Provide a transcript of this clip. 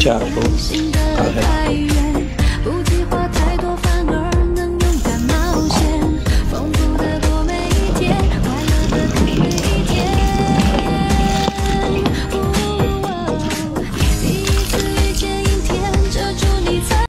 Ciao. Go ahead.